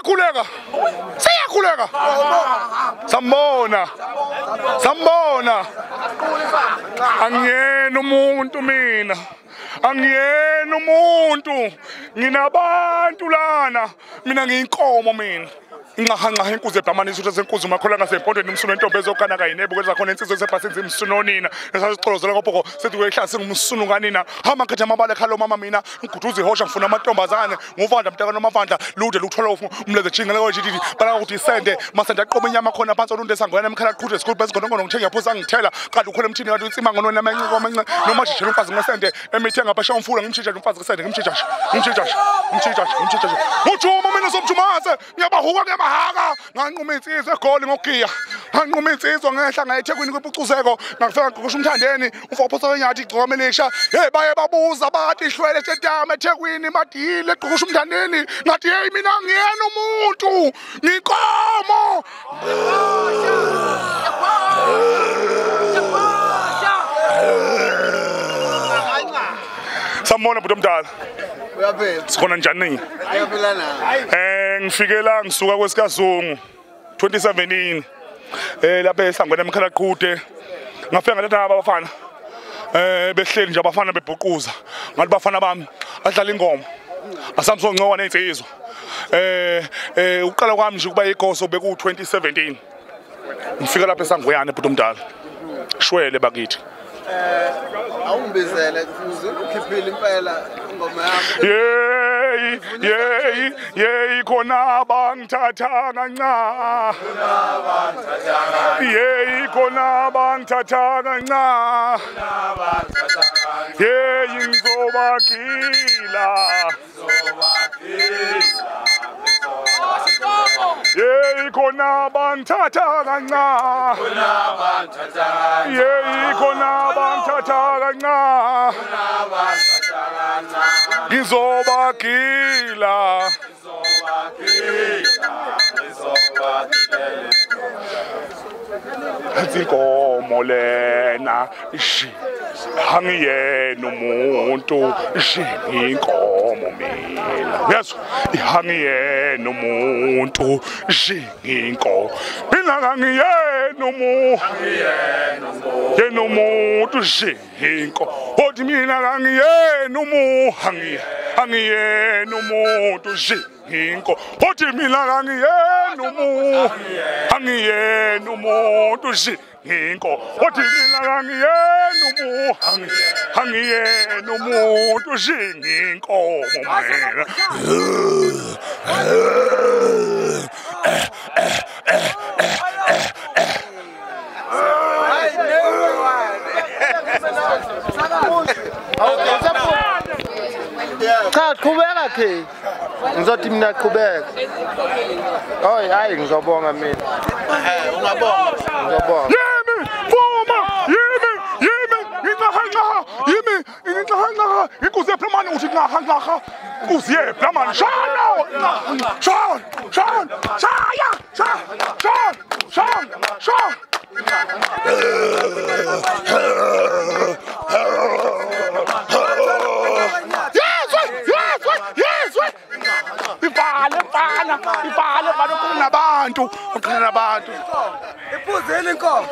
seyakhuleka siyakhuleka. Sambona. Sambona. Angiyena umuntu mina. Angiyena umuntu. Nginabantu lana. Mina ngiyinkomo mina incahancaha inkuzi ebhamane isitho senkuzi umakhulu angasempondweni umsunu wentombi ezokana kayinebo kwenza khona insizwe esebhasini zimsunu nina nesasixolozela ngobhoko sethi kwehlala singumsunu kanina hamba nkhethe amabala ekhalo mama mina nguduza ihosha ngifuna amantombazane. Nguvanda mntaka nomavandla lude lutholo umleze jingelekojidithi balaka ukuthi isende masende aqoba inyama khona phansi olunde sangoyana mkhala qhuthe esikhulu bezigonongono ngithe ngiyaphuza ngithela. Kanti ukhule emthini kanti insima ngononamancinci nomajijela umfazi ngesende emithe ngabasha umfula ngimshitsha umfazi ngesende ngimshitshashe ngimshitshashe ngimshitshashe ngimshitshashe ujuma mina somjumase ngiyabahuka ngiyabahaka. Nganquma insizwe egoli ngokugiya nganquma insizwe ngehla ngayethekwini kwipucuzeko ngafika kusho umthandeni ufophosa wenyathi igcoka melisha hey baye babuza bathi ihlwele tetama ethekwini madile? Gqokusha umthandeni. Ngathi hey mina ngiyena umuntu. Ngikomo. Sambona bhuti omdala uyaphila sikhona njani? Uyaphila na Eh ngifike ngisuka kwesikazungu 2017 eh lapha esangwena emkhala qhude ngafika ngaletha abafana eh behleli nje abafana bebhuquza. Ngathi bafana bami adlala ingoma. Asamso ngcowa nensizwa eh eh uqala kwami nje kuba igoso beku 2017 ngifika lapha esangweyane bhuti omdala shwele bakithi. Awumbizele kufuze ukhiphile impela ingoma yakho yeyi yeyi yeyi khona bangithatha kanca. Yeyi khona bangithatha kanca. Yeyi ngizobagila yeyi khona bangithatha kanca yeyi khona bangithatha kanca ngizobagila inkomo lena. Shi hangiyena umuntu. Shi inkomo mina. Uyazwa ihangiyena umuntu. Shi inkomo mina ngangiyena umuntu. Yena umuntu shi inkomo othi mina ngangiyena umuntu. Angiyena umuntu shi ngingo. Uthi mina kangiyena umuntu. Angiyena umuntu nje ngingo. Uthi mina kangiyena umuntu. Angiyena umuntu nje nginkomo mina cha qhubeka ke ngizothi mina qhubeka. Oy hayi ngizobonga mina. Ungabonga. Ngizobonga. Yimi vuma! Yimi yimi incahancaha yimi incahancaha inkuzi yephi mani? Uthi incahancaha inkuzi yephi mani? Shona shona shona shaya! Shona shona shona shona ibhale mfana ibhale mfana kunabantu uqhina nabantu iphuzile inkomo